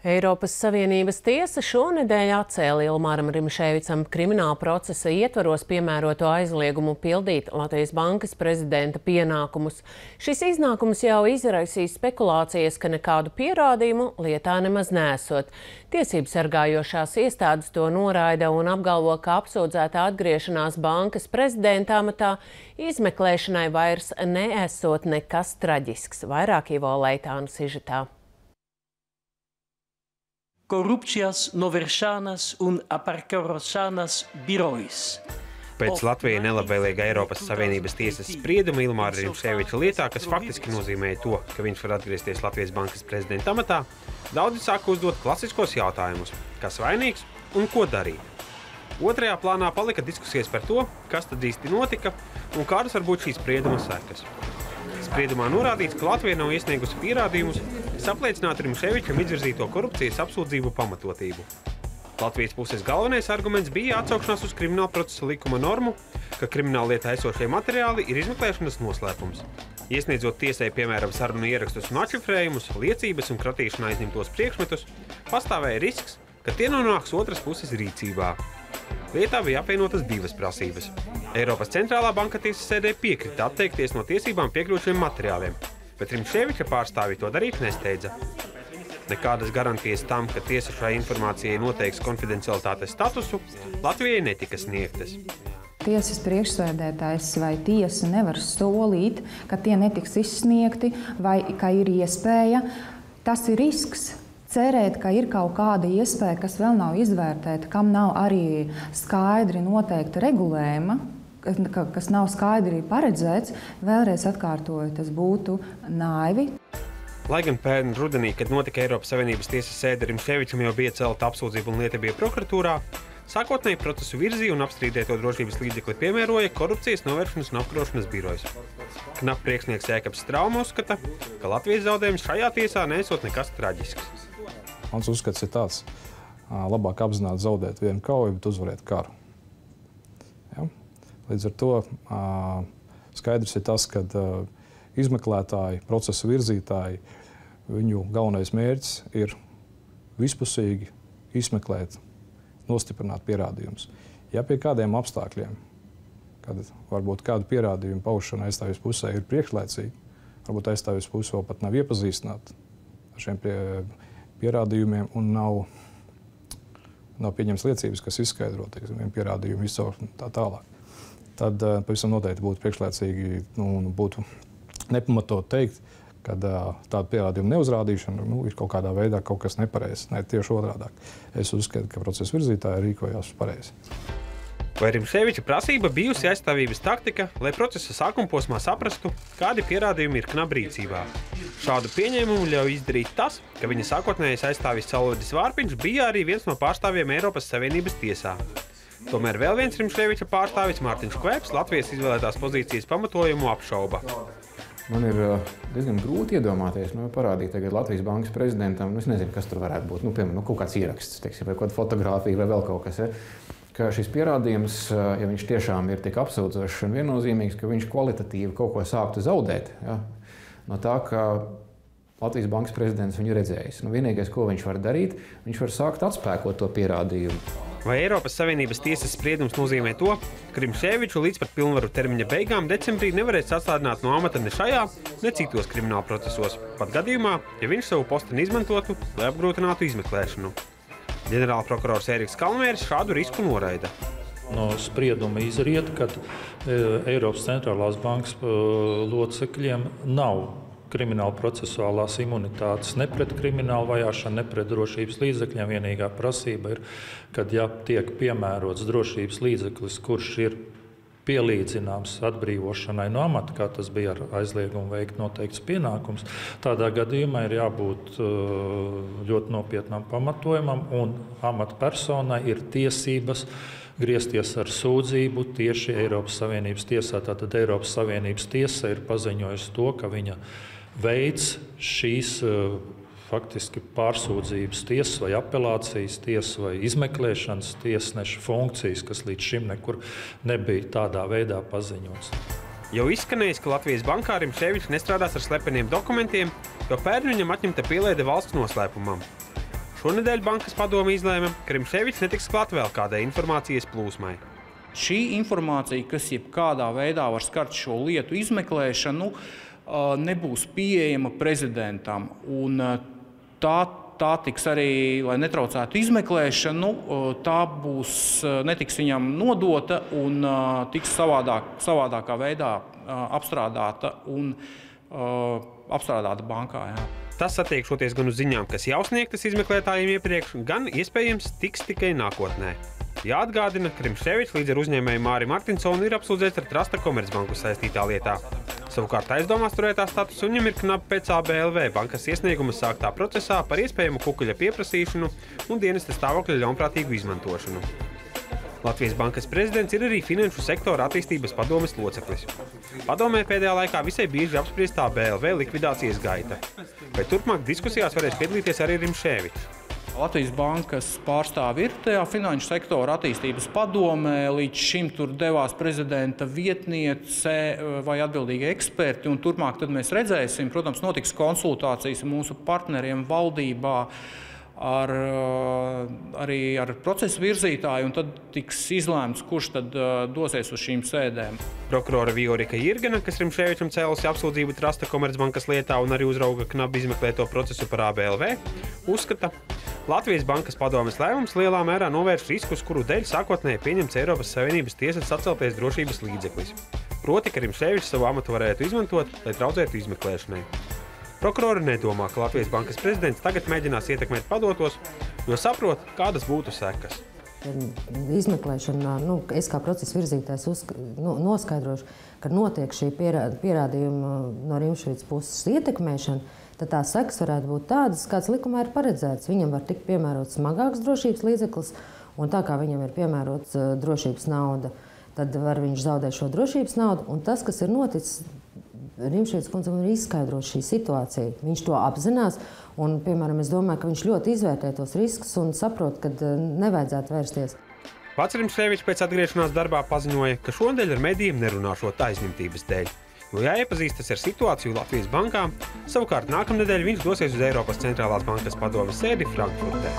Eiropas Savienības tiesa šonedēļ atcēla Ilmāram Rimšēvicam krimināla procesa ietvaros piemēroto aizliegumu pildīt Latvijas bankas prezidenta pienākumus. Šis iznākums jau izraisīs spekulācijas, ka nekādu pierādījumu lietā nemaz nesot. Tiesības sargājošās iestādes to noraida un apgalvo, ka apsūdzētā atgriešanās bankas prezidenta amatā izmeklēšanai vairs neesot nekas traģisks. Vairāk Ivo Leitānu sižetā corruptias novēršanas un aparkarošanas birojas. Pēc Latvijas nelabvēlīga Eiropas Savienības tiesas sprieduma Ilmāra Rimšēviča lietā, kas faktiski nozīmē to, ka viņš var atgriezties Latvijas bankas prezidenta amatā, daudzi sāka uzdot klasiskos jautājumus, kas vainīgs un ko darīt. Otrajā plānā palika diskusijas par to, kas tad īsti notika un kādas var būt šīs sprieduma sekas. Spriedumā norādīts, ka Latvija nav iesniegusi pierādījumus, kas apliecinātu Rimšēvičam izvirzīto korupcijas apsūdzību pamatotību. Latvijas puses galvenais arguments bija atsaukšanās uz krimināla procesa likuma normu, ka krimināla lietā esošie materiāli ir izmeklēšanas noslēpums. Iesniedzot tiesai, piemēram, sarunu ierakstus un atšifrējumus, liecības un kratīšanā aizņemtos priekšmetus, pastāvēja risks, ka tie nonāks otras puses rīcībā. Lietā bija apvienotas divas prasības. Eiropas centrālā banka tiesas sēdē piekrita atteikties no tiesībām piekļūt šiem materiāliem, bet Rimšēviča pārstāvji to darīt nesteidza. Nekādas garantijas tam, ka tiesa šai informācijai noteiks konfidencialitātes statusu, Latvijai netika sniegtas. Tiesas priekšsēdētājs vai tiesa nevar solīt, ka tie netiks izsniegti vai ka ir iespēja. Tas ir risks cerēt, ka ir kaut kāda iespēja, kas vēl nav izvērtēta, kam nav arī skaidri noteikta regulējuma, kas nav skaidri paredzēts, vēlreiz atkārtoju, tas būtu naivi. Lai gan pērn rudenī, kad notika Eiropas Savienības tiesas sēde, Rimšēvičam jau bija celta apsūdzība un lieta bija prokuratūrā, sākotnēji procesu virzīja un apstrīdēto drošības līdzekli piemēroja korupcijas novēršanas un apkarošanas birojas. Knap priekšnieks Jēkabs Strauma uzskata, ka Latvijas zaudējums šajā tiesā nesot nekas traģisks. Mans uzskats ir tāds, labāk apzināti zaudēt vienu kauju, bet uzvarēt karu. Ja? Līdz ar to skaidrs ir tas, ka izmeklētāji, procesa virzītāji, viņu galvenais mērķis ir vispusīgi izmeklēt, nostiprināt pierādījumus. Ja pie kādiem apstākļiem, kad varbūt kādu pierādījumu paušana aizstāvjas pusē ir priekšlaicīga, varbūt aizstāvjas puse vēl pat nav iepazīstināta ar šiem pierādījumiem, pierādījumiem un nav, nav pieņemts liecības, kas izskaidro teiksim, pierādījumu un tā tālāk. Tad uh, pavisam noteikti būtu priekšlaicīgi nu, būtu nepamatot teikt, ka uh, tāda pierādījuma neuzrādīšana nu, ir kaut kādā veidā kaut kas nepareizs. Ne, tieši otrādi. Es uzskatu, ka procesa virzītāji rīkojās pareizi. Vai Rimšēviča prasība bijusi aizstāvības taktika, lai procesa sākuma posmā saprastu, kādi pierādījumi ir knabrīcībā? Šādu pieņēmumu ļauj izdarīt tas, ka viņa sākotnējais aizstāvis Salodis Vārpiņš bija arī viens no pārstāvjiem Eiropas Savienības tiesā. Tomēr vēl viens Rimšēviča pārstāvis Mārtiņš Kvēps Latvijas izvēlētās pozīcijas pamatojumu apšauba. Man ir diezgan grūti iedomāties, nu, parādīt tagad Latvijas bankas prezidentam. Nu, es nezinu, kas tur varētu būt. Nu, piemēram, nu, kaut kāds ieraksts, teiksim, vai kaut kāda fotografija, vai vēl kaut kas. Ja? Ka šis pierādījums, ja viņš tiešām ir tik apsūdzošs un viennozīmīgs, ka viņš kvalitatīvi kaut ko sāktu zaudēt, ja, no tā, ka Latvijas bankas prezidents viņu redzējis. Nu, vienīgais, ko viņš var darīt, viņš var sākt atspēkot to pierādījumu. Vai Eiropas Savienības tiesas spriedums nozīmē to, ka Rimšēviču līdz pat pilnvaru termiņa beigām decembrī nevarēs atstādināt no amata ne šajā, ne citos krimināla procesos, pat gadījumā, ja viņš savu posteni izmantotu, lai apgrūtinātu izmeklēšanu? Ģenerāla prokurors Eriks Kalmērs šādu risku noraida. No sprieduma izriet, ka e, Eiropas centrālās bankas e, locekļiem nav krimināla procesuālās imunitātes ne pret kriminālu vajāšanu, ne pret drošības līdzekļiem. Vienīgā prasība ir, ka, ja tiek piemērots drošības līdzeklis, kurš ir pielīdzināms atbrīvošanai no amata, kā tas bija ar aizliegumu veikt noteikts pienākums. Tādā gadījumā ir jābūt uh, ļoti nopietnam pamatojumam, un amatpersonai ir tiesības griezties ar sūdzību tieši Eiropas Savienības tiesā. Tātad Eiropas Savienības tiesa ir paziņojusi to, ka viņa veids šīs uh, faktiski pārsūdzības tiesas vai apelācijas tiesas vai izmeklēšanas tiesneša funkcijas, kas līdz šim nekur nebija tādā veidā paziņots. Jau izskanējis, ka Latvijas bankā Rimšēvičs nestrādās ar slepeniem dokumentiem, jo pērn viņam atņemta pielaide valsts noslēpumam. Šonedēļ bankas padome izlēma, ka Rimšēvičs netiks klāt vēl kādai informācijas plūsmai. Šī informācija, kas jebkādā veidā var skart šo lietu izmeklēšanu, nebūs pieejama prezidentam. Un tā, tā tiks arī, lai netraucētu izmeklēšanu, tā būs, netiks viņam nodota un tiks savādāk, savādākā veidā apstrādāta un apstrādāta bankā. Jā. Tas attiekšoties gan uz ziņām, kas jau sniegtas izmeklētājiem iepriekš, gan iespējams tiks tikai nākotnē. Jāatgādina, ka Rimšēvičs līdz ar uzņēmēju Māri Martinsonu ir apsūdzēts ar Trasta Komercbanku saistītā lietā. Savukārt aizdomās turētā status viņam ir knapi pēc ABLV bankas iesnieguma sāktā procesā par iespējamu kukuļa pieprasīšanu un dienesta stāvokļa ļaunprātīgu izmantošanu. Latvijas bankas prezidents ir arī Finanšu sektora attīstības padomes loceklis. Padomē pēdējā laikā visai bieži apspriestā BLV likvidācijas gaita, bet turpmāk diskusijās varēs piedalīties arī Rimšēvičs. Latvijas bankas pārstāvi ir tajā finanšu sektora attīstības padomē. Līdz šim tur devās prezidenta vietniece vai atbildīgi eksperti. Turpmāk mēs redzēsim, protams, notiks konsultācijas mūsu partneriem valdībā ar, arī ar procesu virzītāju, un tad tiks izlēmts, kurš tad dosies uz šīm sēdēm. Prokurora Viorika Jirgena, kas Rimšēvičam cēlusi apsūdzību Trasta Komercbankas lietā un arī uzrauga knapi izmeklēto procesu par ABLV, uzskata, Latvijas Bankas padomes lēmums lielā mērā novērš riskus, kuru dēļ sākotnēji pieņemts Eiropas Savienības tiesas atcelties drošības līdzeklis. Proti, ka Rimšēvičs savu amatu varētu izmantot, lai traucētu izmeklēšanai. Prokurori nedomā, ka Latvijas bankas prezidents tagad mēģinās ietekmēt padotos, jo saprot, kādas būtu sekas. Izmeklēšanā nu, es kā procesa virzītājs uzsk, nu, noskaidrošu, ka notiek šī pierādījuma no Rimšvītas puses ietekmēšana, tad tās sekas varētu būt tādas, kāds likumā ir paredzēts. Viņam var tikt piemērots smagāks drošības līdzeklis, un tā kā viņam ir piemērots drošības nauda, tad var viņš zaudēt šo drošības naudu. Un tas, kas ir noticis, Rimšēns kundzam ir izskaidrot šī situācija. Viņš to apzinās. Un, piemēram, es domāju, ka viņš ļoti izvērtē tos riskus un saprot, ka nevajadzētu vērsties. Pats Rimšēvičs pēc atgriešanās darbā paziņoja, ka šodien ar medijiem nerunāšot aizņemtības dēļ. Jo jāiepazīstas ar situāciju Latvijas bankā, savukārt nākamnedēļ viņš dosies uz Eiropas centrālās bankas padomes sēdi Frankfurtē.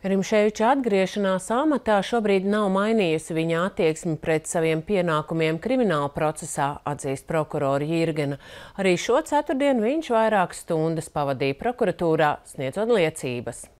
Rimšēviča atgriešanās amatā šobrīd nav mainījusi viņa attieksmi pret saviem pienākumiem krimināla procesā, atzīst prokurora Jirgena. Arī šo ceturtdienu viņš vairākas stundas pavadīja prokuratūrā, sniedzot liecības.